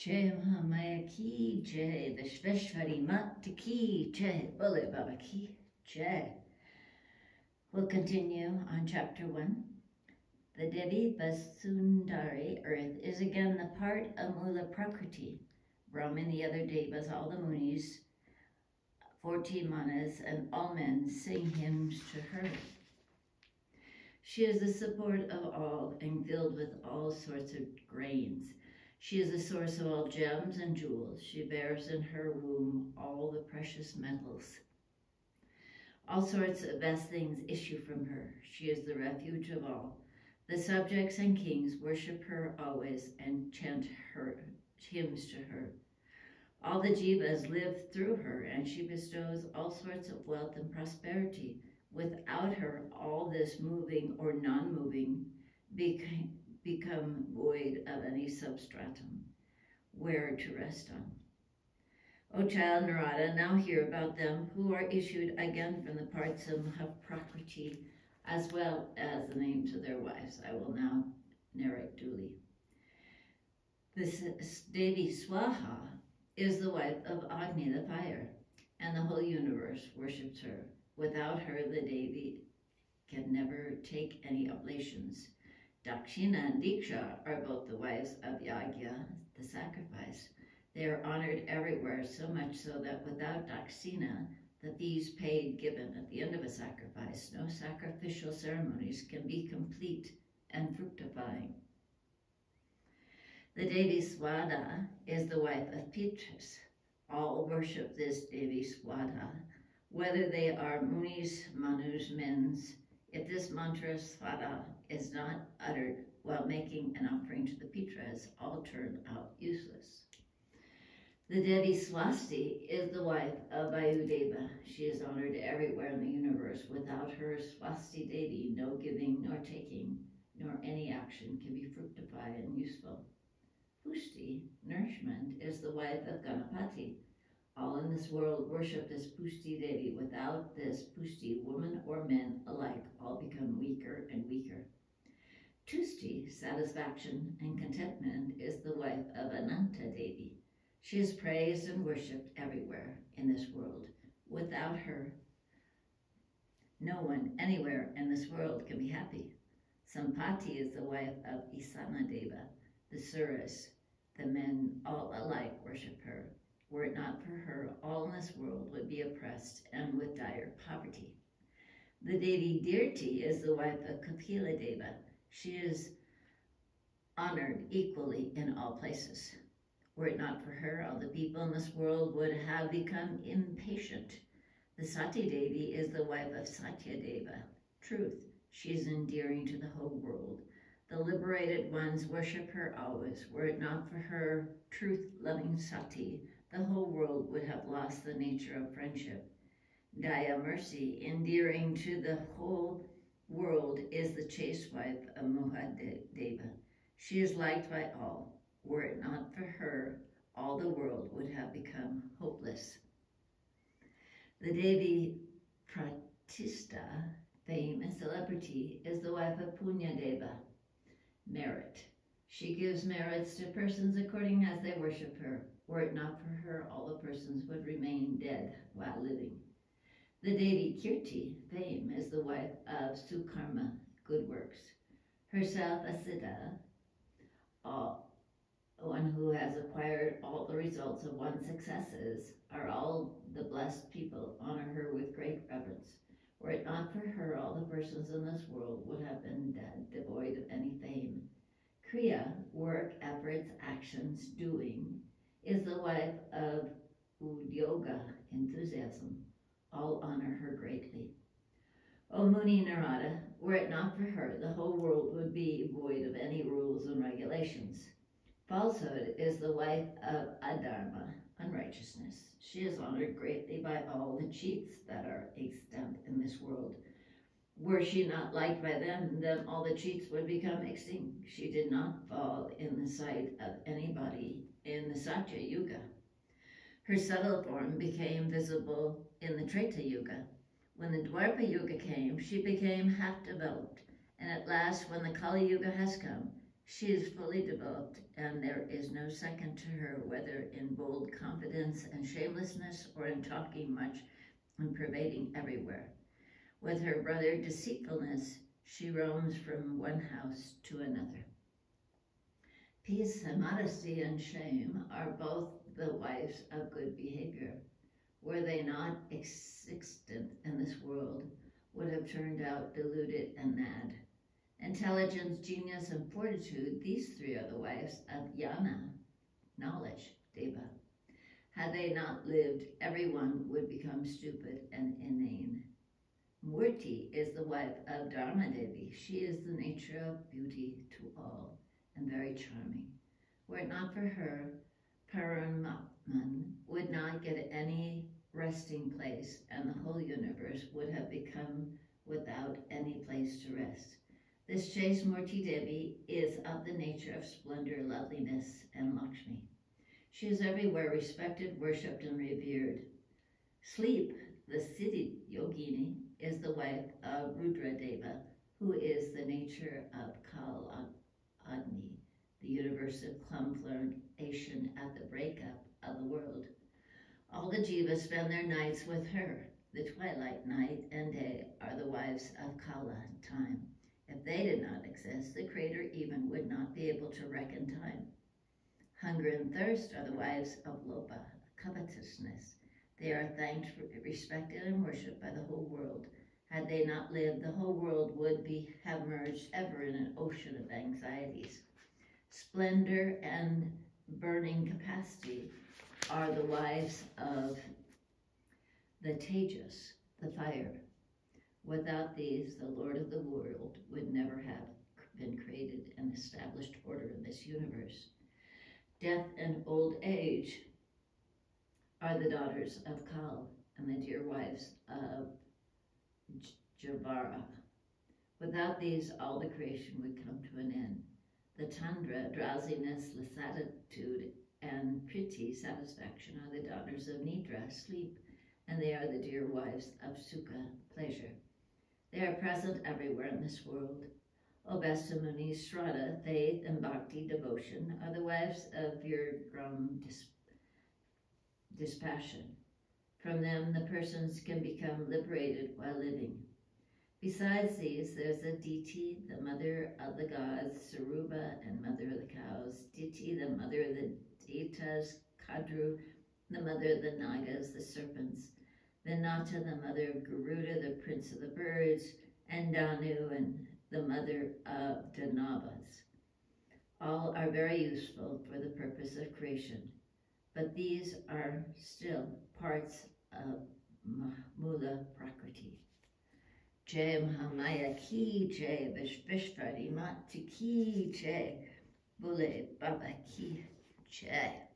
Jai Mahamaya ki jai, Vishveshwari Mata ki jai, Bole Baba ki jai. We'll continue on chapter one. The Devi Vasundari earth is again the part of Mula Prakriti. Brahman, the other devas, all the munis, 14 manas, and all men sing hymns to her. She is the support of all and filled with all sorts of grains. She is the source of all gems and jewels. She bears in her womb all the precious metals. All sorts of best things issue from her. She is the refuge of all. The subjects and kings worship her always and chant her hymns to her. All the jivas live through her, and she bestows all sorts of wealth and prosperity. Without her, all this moving or non-moving became, become void of any substratum, where to rest on. O child Narada, now hear about them who are issued again from the parts of Prakriti, as well as the names of their wives. I will now narrate duly. This Devi Swaha is the wife of Agni, the fire, and the whole universe worships her. Without her, the Devi can never take any oblations. Dakshina and Diksha are both the wives of Yagya, the sacrifice. They are honored everywhere, so much so that without Dakshina, the fees paid given at the end of a sacrifice, no sacrificial ceremonies can be complete and fructifying. The Devi Swadha is the wife of Pitras. All worship this Devi Swadha, whether they are munis, manus, mens. If this mantra Swadha is not uttered while making an offering to the Pitras, all turn out useless. The Devi Swasti is the wife of Vayudeva. She is honored everywhere in the universe. Without her Swasti Devi, no giving nor taking, nor any action can be fructified and useful. Pushti, nourishment, is the wife of Ganapati. All in this world worship this Pushti Devi. Without this Pushti, women or men alike all become weaker and weaker. Tusti, satisfaction and contentment, is the wife of Ananta Devi. She is praised and worshipped everywhere in this world. Without her, no one anywhere in this world can be happy. Sampati is the wife of Isana Deva, the Suras. The men all alike worship her. Were it not for her, all in this world would be oppressed and with dire poverty. The Devi Dirti is the wife of Kapila Deva. She is honored equally in all places. Were it not for her, all the people in this world would have become impatient. The Sati Devi is the wife of Satya Deva. Truth, she is endearing to the whole world. The liberated ones worship her always. Were it not for her truth-loving Sati, the whole world would have lost the nature of friendship. Daya Mercy, endearing to the whole world, is the chaste wife of Mahadeva. She is liked by all. Were it not for her, all the world would have become hopeless. The Devi Pratista, fame and celebrity, is the wife of Punyadeva, merit. She gives merits to persons according as they worship her. Were it not for her, all the persons would remain dead while living. The Devi Kirti, fame, is the wife of Sukarma, good works. Herself a Siddha, all, one who has acquired all the results of one's successes, are all the blessed people honor her with great reverence. Were it not for her, all the persons in this world would have been dead, devoid of any fame. Kriya, work, efforts, actions, doing, is the wife of Udyoga, enthusiasm. All honor her greatly. O Muni Narada, were it not for her, the whole world would be void of any rules and regulations. Falsehood is the wife of Adharma, unrighteousness. She is honored greatly by all the cheats that are extant in this world. Were she not liked by them, then all the cheats would become extinct. She did not fall in the sight of anybody in the Satya Yuga. Her subtle form became visible in the Treta Yuga. When the Dwapara Yuga came, she became half developed, and at last, when the Kali Yuga has come, She is fully developed, and there is no second to her, whether in bold confidence and shamelessness or in talking much and pervading everywhere. With her brother deceitfulness, she roams from one house to another. Peace and modesty and shame are both the wives of good behavior. Were they not existent in this world, would have turned out deluded and mad. Intelligence, genius, and fortitude, these three are the wives of Jnana, knowledge, Deva. Had they not lived, everyone would become stupid and inane. Murti is the wife of Dharma Devi. She is the nature of beauty to all and very charming. Were it not for her, Paramatman would not get any resting place and the whole universe would have become without any place to rest. This chaste Murti Devi is of the nature of splendor, loveliness, and Lakshmi. She is everywhere respected, worshipped, and revered. Sleep, the Siddhi Yogini, is the wife of Rudra Deva, who is the nature of Kal Agni, the universe of conflagration at the breakup of the world. All the jivas spend their nights with her. The twilight, night, and day are the wives of Kala, time. If they did not exist, the creator even would not be able to reckon time. Hunger and thirst are the wives of Lobha, covetousness. They are thanked, respected, and worshipped by the whole world. Had they not lived, the whole world would be have merged ever in an ocean of anxieties. Splendor and burning capacity are the wives of the Tejas, the fire. Without these, the Lord of the world would never have been created and established order in this universe. Death and old age are the daughters of Kal and the dear wives of Javara. Without these, all the creation would come to an end. The tandra, drowsiness, lassitude, and priti, satisfaction, are the daughters of Nidra, sleep, and they are the dear wives of Sukha, pleasure. They are present everywhere in this world. O best of Shraddha, faith, and bhakti, devotion, are the wives of Vairagya, dispassion. From them, the persons can become liberated while living. Besides these, there's Aditi, the mother of the gods, Surabhi, and mother of the cows, Diti, the mother of the Daityas, Kadru, the mother of the Nagas, the serpents, Vinata, the mother of Garuda, the prince of the birds, and Danu, and the mother of Danavas. All are very useful for the purpose of creation, but these are still parts of Mula Prakriti. Jai Mahamaya ki jai, Vishveshwari Mati ki jai, Bole Baba ki jai.